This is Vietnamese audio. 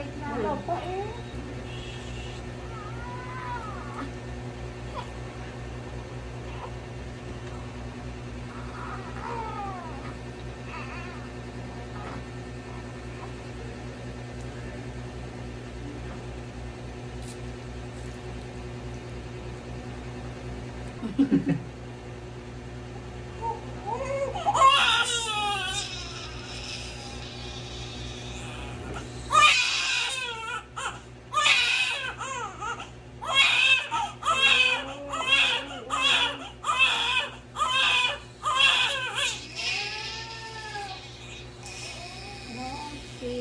Wait สวัสดี